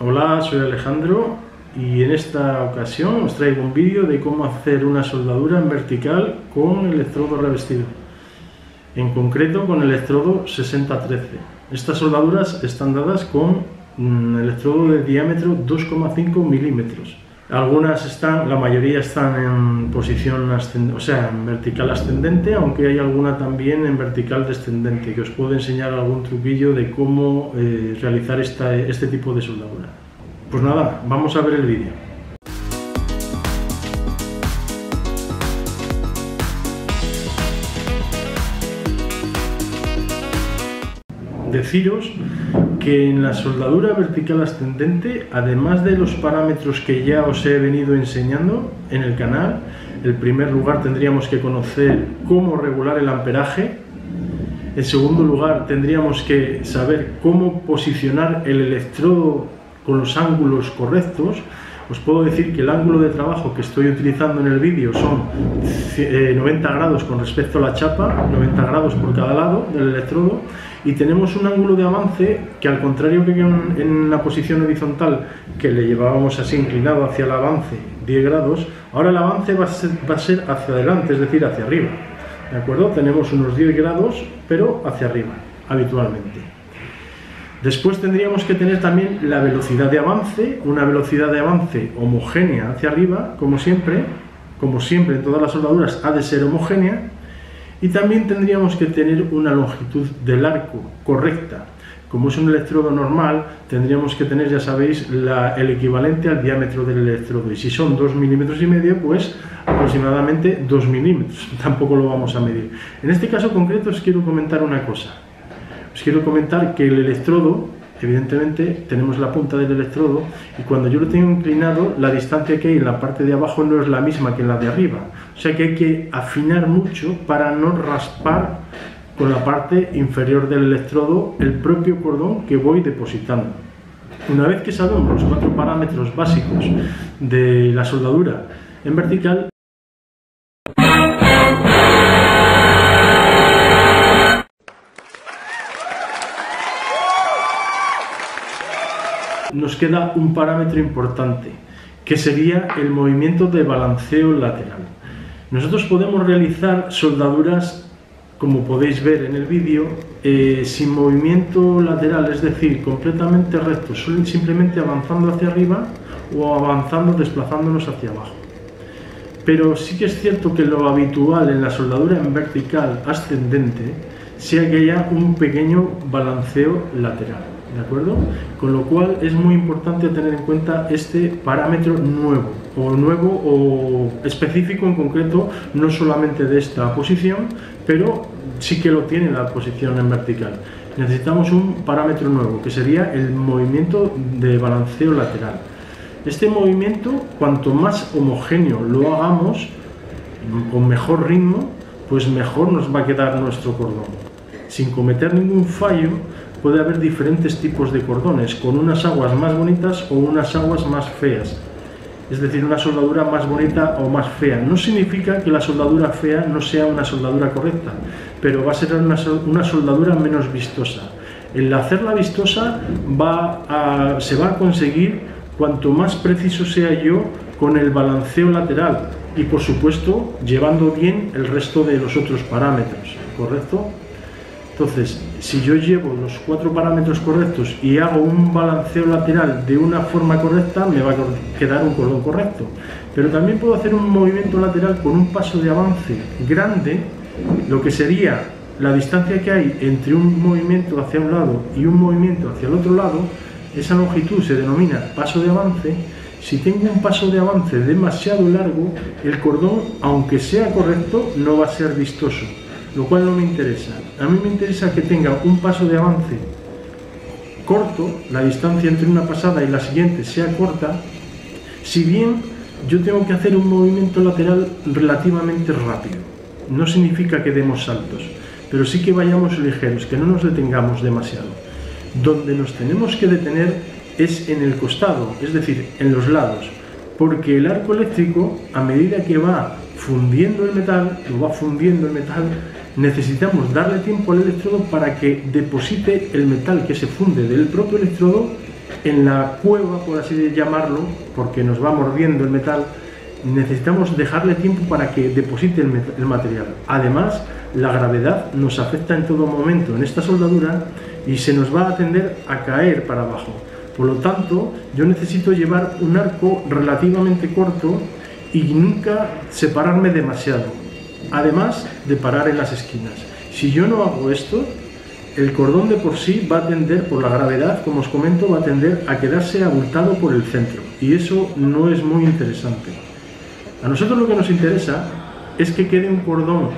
Hola, soy Alejandro y en esta ocasión os traigo un vídeo de cómo hacer una soldadura en vertical con electrodo revestido. En concreto con el electrodo 6013. Estas soldaduras están dadas con un electrodo de diámetro 2,5 milímetros. Algunas están, la mayoría están en posición ascendente, o sea, en vertical ascendente, aunque hay alguna también en vertical descendente, que os puedo enseñar algún truquillo de cómo eh, realizar este tipo de soldadura. Pues nada, vamos a ver el vídeo. Deciros que en la soldadura vertical ascendente, además de los parámetros que ya os he venido enseñando en el canal, en primer lugar tendríamos que conocer cómo regular el amperaje, en segundo lugar tendríamos que saber cómo posicionar el electrodo con los ángulos correctos, os puedo decir que el ángulo de trabajo que estoy utilizando en el vídeo son 90 eh, grados con respecto a la chapa, 90 grados por cada lado del electrodo, y tenemos un ángulo de avance que al contrario que en, la posición horizontal que le llevábamos así inclinado hacia el avance 10 grados, ahora el avance va a, ser, va a ser hacia adelante, es decir, hacia arriba. ¿De acuerdo? Tenemos unos 10 grados, pero hacia arriba, habitualmente. Después tendríamos que tener también la velocidad de avance, una velocidad de avance homogénea hacia arriba, como siempre, como siempre en todas las soldaduras ha de ser homogénea, y también tendríamos que tener una longitud del arco correcta. Como es un electrodo normal, tendríamos que tener, ya sabéis, el equivalente al diámetro del electrodo. Y si son 2 milímetros y medio, pues aproximadamente 2 milímetros. Tampoco lo vamos a medir. En este caso concreto os quiero comentar una cosa. Os quiero comentar que el electrodo evidentemente tenemos la punta del electrodo y cuando yo lo tengo inclinado la distancia que hay en la parte de abajo no es la misma que en la de arriba. O sea que hay que afinar mucho para no raspar con la parte inferior del electrodo el propio cordón que voy depositando. Una vez que sabemos los cuatro parámetros básicos de la soldadura en vertical, nos queda un parámetro importante, que sería el movimiento de balanceo lateral. Nosotros podemos realizar soldaduras, como podéis ver en el vídeo, eh, sin movimiento lateral, es decir, completamente recto, simplemente avanzando hacia arriba o avanzando desplazándonos hacia abajo. Pero sí que es cierto que lo habitual en la soldadura en vertical ascendente sea que haya un pequeño balanceo lateral. ¿De acuerdo? Con lo cual es muy importante tener en cuenta este parámetro nuevo, o nuevo o específico en concreto, no solamente de esta posición, pero sí que lo tiene la posición en vertical. Necesitamos un parámetro nuevo, que sería el movimiento de balanceo lateral. Este movimiento, cuanto más homogéneo lo hagamos, con mejor ritmo, pues mejor nos va a quedar nuestro cordón. Sin cometer ningún fallo, puede haber diferentes tipos de cordones, con unas aguas más bonitas o unas aguas más feas. Es decir, una soldadura más bonita o más fea. No significa que la soldadura fea no sea una soldadura correcta, pero va a ser una, soldadura menos vistosa. El hacerla vistosa va se va a conseguir cuanto más preciso sea yo con el balanceo lateral y por supuesto llevando bien el resto de los otros parámetros, ¿correcto? Entonces, si yo llevo los cuatro parámetros correctos y hago un balanceo lateral de una forma correcta, me va a quedar un cordón correcto. Pero también puedo hacer un movimiento lateral con un paso de avance grande, lo que sería la distancia que hay entre un movimiento hacia un lado y un movimiento hacia el otro lado, esa longitud se denomina paso de avance. Si tengo un paso de avance demasiado largo, el cordón, aunque sea correcto, no va a ser vistoso lo cual no me interesa. A mí me interesa que tenga un paso de avance corto, la distancia entre una pasada y la siguiente sea corta, si bien yo tengo que hacer un movimiento lateral relativamente rápido. No significa que demos saltos, pero sí que vayamos ligeros, que no nos detengamos demasiado. Donde nos tenemos que detener es en el costado, es decir, en los lados, porque el arco eléctrico, a medida que va fundiendo el metal, lo va fundiendo el metal, necesitamos darle tiempo al electrodo para que deposite el metal que se funde del propio electrodo en la cueva, por así llamarlo, porque nos va mordiendo el metal, necesitamos dejarle tiempo para que deposite el, el material. Además, la gravedad nos afecta en todo momento en esta soldadura y se nos va a tender a caer para abajo. Por lo tanto, yo necesito llevar un arco relativamente corto y nunca separarme demasiado, además de parar en las esquinas. Si yo no hago esto, el cordón de por sí va a tender, por la gravedad, como os comento, va a tender a quedarse abultado por el centro y eso no es muy interesante. A nosotros lo que nos interesa es que quede un cordón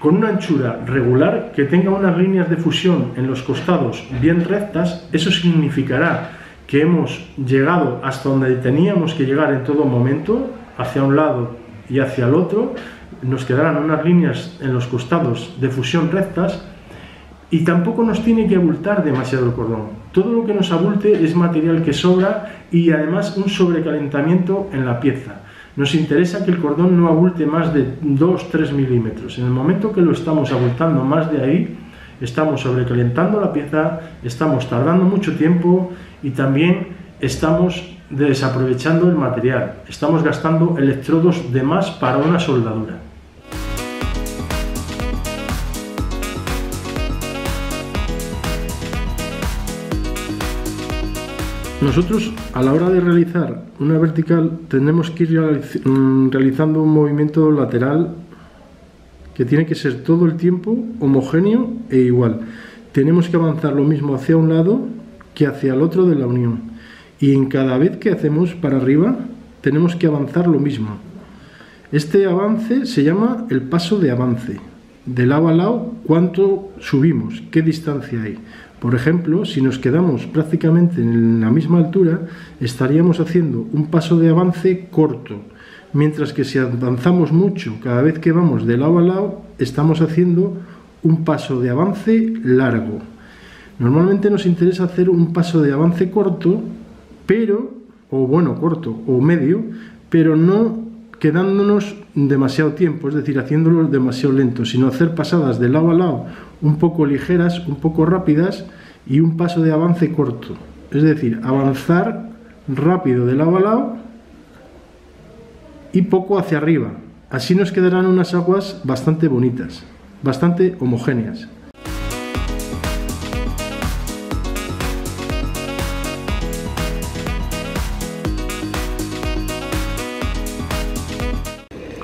con una anchura regular que tenga unas líneas de fusión en los costados bien rectas, eso significará que hemos llegado hasta donde teníamos que llegar en todo momento, hacia un lado y hacia el otro, nos quedarán unas líneas en los costados de fusión rectas y tampoco nos tiene que abultar demasiado el cordón. Todo lo que nos abulte es material que sobra y además un sobrecalentamiento en la pieza. Nos interesa que el cordón no abulte más de 2-3 milímetros. En el momento que lo estamos abultando más de ahí, estamos sobrecalentando la pieza, estamos tardando mucho tiempo y también estamos desaprovechando el material. Estamos gastando electrodos de más para una soldadura. Nosotros a la hora de realizar una vertical tenemos que ir mm, realizando un movimiento lateral que tiene que ser todo el tiempo homogéneo e igual. Tenemos que avanzar lo mismo hacia un lado que hacia el otro de la unión. Y en cada vez que hacemos para arriba tenemos que avanzar lo mismo. Este avance se llama el paso de avance. De lado a lado, cuánto subimos, qué distancia hay. Por ejemplo, si nos quedamos prácticamente en la misma altura, estaríamos haciendo un paso de avance corto, mientras que si avanzamos mucho cada vez que vamos de lado a lado, estamos haciendo un paso de avance largo. Normalmente nos interesa hacer un paso de avance corto, pero, o bueno, corto o medio, pero no quedándonos demasiado tiempo, es decir, haciéndolo demasiado lento, sino hacer pasadas de lado a lado un poco ligeras, un poco rápidas y un paso de avance corto. Es decir, avanzar rápido de lado a lado y poco hacia arriba. Así nos quedarán unas aguas bastante bonitas, bastante homogéneas.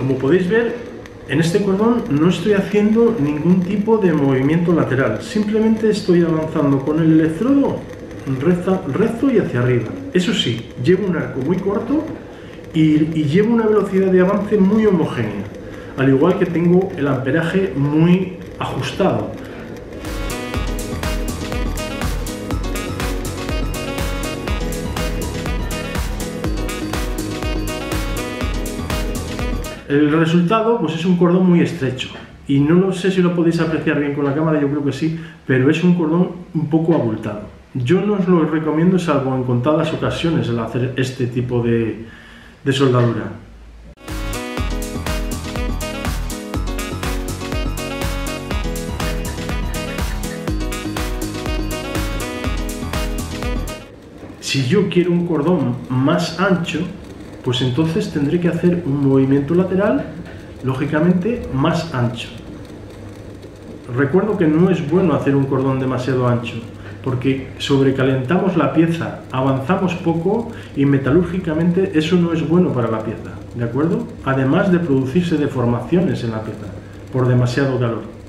Como podéis ver, en este cordón no estoy haciendo ningún tipo de movimiento lateral, simplemente estoy avanzando con el electrodo recto y hacia arriba. Eso sí, llevo un arco muy corto y, y llevo una velocidad de avance muy homogénea, al igual que tengo el amperaje muy ajustado. El resultado pues es un cordón muy estrecho y no lo sé si lo podéis apreciar bien con la cámara, yo creo que sí, pero es un cordón un poco abultado. Yo no os lo recomiendo salvo en contadas ocasiones el hacer este tipo de, de soldadura. Si yo quiero un cordón más ancho, pues entonces tendré que hacer un movimiento lateral, lógicamente, más ancho. Recuerdo que no es bueno hacer un cordón demasiado ancho, porque sobrecalentamos la pieza, avanzamos poco y metalúrgicamente eso no es bueno para la pieza, ¿de acuerdo? Además de producirse deformaciones en la pieza por demasiado calor.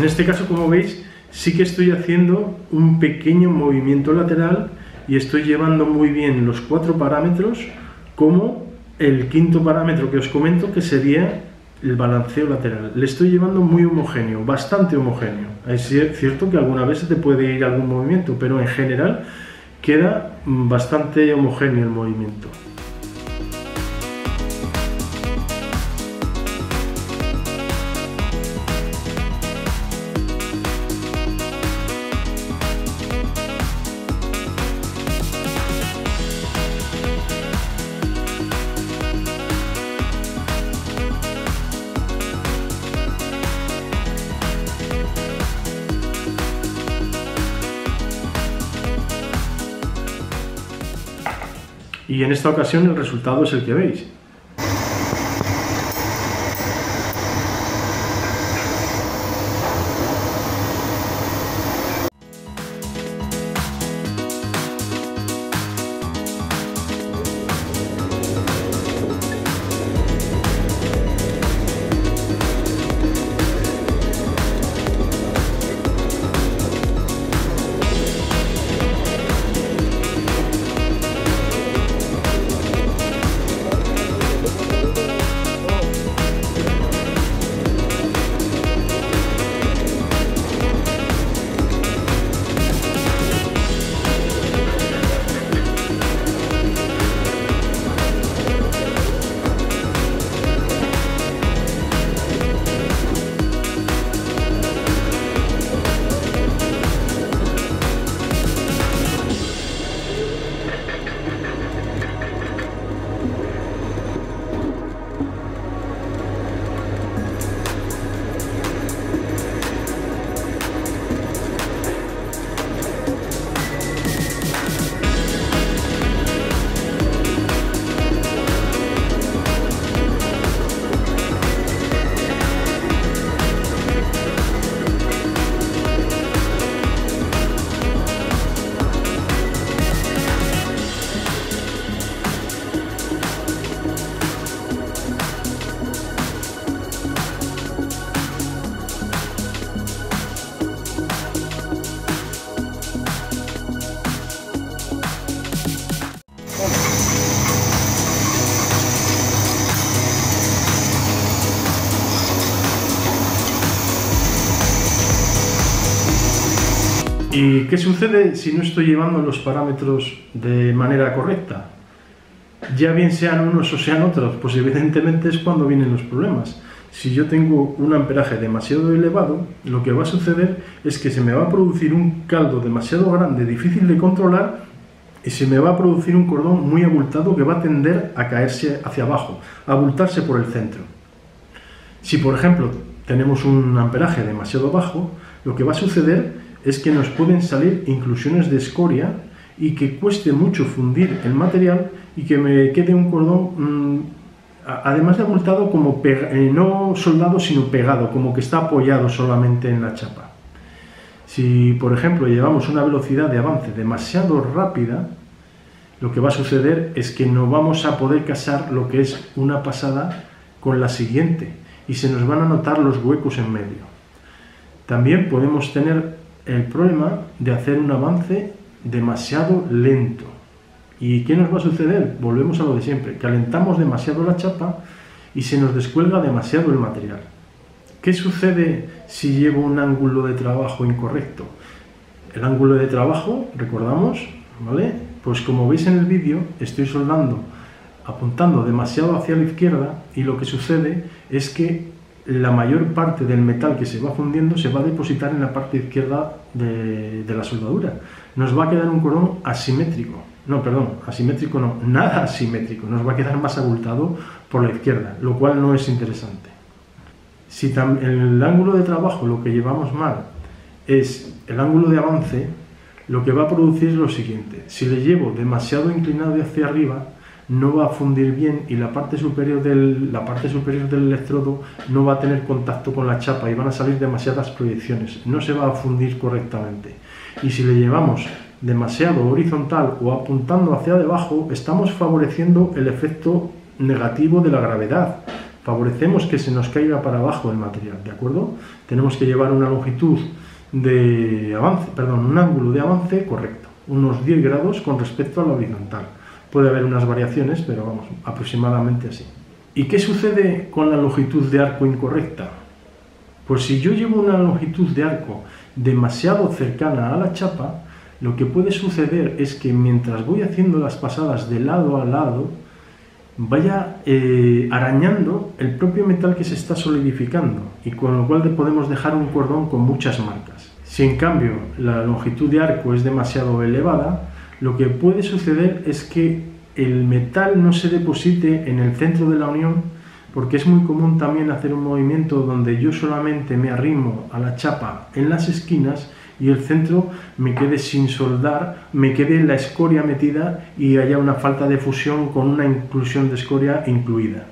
En este caso, como veis, sí que estoy haciendo un pequeño movimiento lateral y estoy llevando muy bien los cuatro parámetros como el quinto parámetro que os comento que sería el balanceo lateral. Le estoy llevando muy homogéneo, bastante homogéneo. Es cierto que alguna vez se te puede ir algún movimiento, pero en general queda bastante homogéneo el movimiento. Y en esta ocasión el resultado es el que veis. Qué sucede si no estoy llevando los parámetros de manera correcta? Ya bien sean unos o sean otros, pues evidentemente es cuando vienen los problemas. Si yo tengo un amperaje demasiado elevado, lo que va a suceder es que se me va a producir un caldo demasiado grande, difícil de controlar, y se me va a producir un cordón muy abultado que va a tender a caerse hacia abajo, a abultarse por el centro. Si por ejemplo tenemos un amperaje demasiado bajo, lo que va a suceder es que nos pueden salir inclusiones de escoria y que cueste mucho fundir el material y que me quede un cordón, mm, además de abultado, como eh, no soldado, sino pegado, como que está apoyado solamente en la chapa. Si, por ejemplo, llevamos una velocidad de avance demasiado rápida, lo que va a suceder es que no vamos a poder casar lo que es una pasada con la siguiente y se nos van a notar los huecos en medio. También podemos tener el problema de hacer un avance demasiado lento. ¿Y qué nos va a suceder? Volvemos a lo de siempre, calentamos demasiado la chapa y se nos descuelga demasiado el material. ¿Qué sucede si llevo un ángulo de trabajo incorrecto? El ángulo de trabajo, recordamos, ¿vale? Pues como veis en el vídeo, estoy soldando apuntando demasiado hacia la izquierda y lo que sucede es que la mayor parte del metal que se va fundiendo se va a depositar en la parte izquierda de, la soldadura. Nos va a quedar un cordón asimétrico. No, perdón, asimétrico no, nada asimétrico. Nos va a quedar más abultado por la izquierda, lo cual no es interesante. Si el ángulo de trabajo lo que llevamos mal es el ángulo de avance, lo que va a producir es lo siguiente. Si le llevo demasiado inclinado hacia arriba, no va a fundir bien y la parte superior del, la parte superior del electrodo no va a tener contacto con la chapa y van a salir demasiadas proyecciones, no se va a fundir correctamente. Y si le llevamos demasiado horizontal o apuntando hacia debajo, estamos favoreciendo el efecto negativo de la gravedad. Favorecemos que se nos caiga para abajo el material, ¿de acuerdo? Tenemos que llevar una longitud de avance, perdón, un ángulo de avance correcto, unos 10 grados con respecto a la horizontal. Puede haber unas variaciones, pero vamos, aproximadamente así. ¿Y qué sucede con la longitud de arco incorrecta? Pues si yo llevo una longitud de arco demasiado cercana a la chapa, lo que puede suceder es que mientras voy haciendo las pasadas de lado a lado, vaya eh, arañando el propio metal que se está solidificando y con lo cual podemos dejar un cordón con muchas marcas. Si en cambio la longitud de arco es demasiado elevada, lo que puede suceder es que el metal no se deposite en el centro de la unión porque es muy común también hacer un movimiento donde yo solamente me arrimo a la chapa en las esquinas y el centro me quede sin soldar, me quede la escoria metida y haya una falta de fusión con una inclusión de escoria incluida.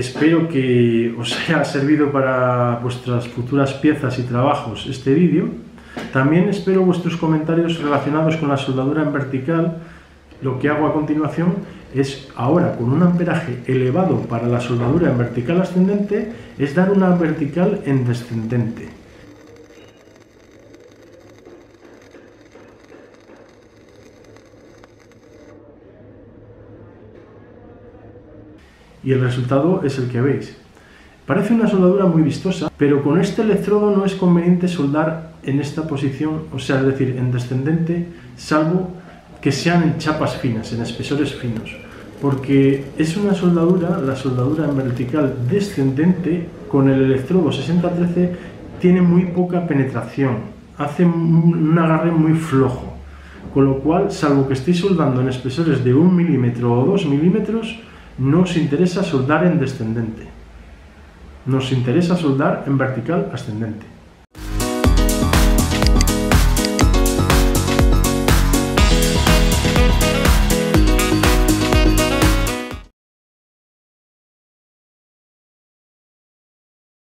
Espero que os haya servido para vuestras futuras piezas y trabajos este vídeo. También espero vuestros comentarios relacionados con la soldadura en vertical. Lo que hago a continuación es ahora con un amperaje elevado para la soldadura en vertical ascendente, es dar una vertical en descendente. Y el resultado es el que veis. Parece una soldadura muy vistosa, pero con este electrodo no es conveniente soldar en esta posición, o sea, es decir, en descendente, salvo que sean en chapas finas, en espesores finos, porque es una soldadura, la soldadura en vertical descendente, con el electrodo 6013 tiene muy poca penetración, hace un agarre muy flojo, con lo cual, salvo que estéis soldando en espesores de 1 milímetro o 2 milímetros, Non se interesa soldar en descendente. Nos interesa soldar en vertical ascendente.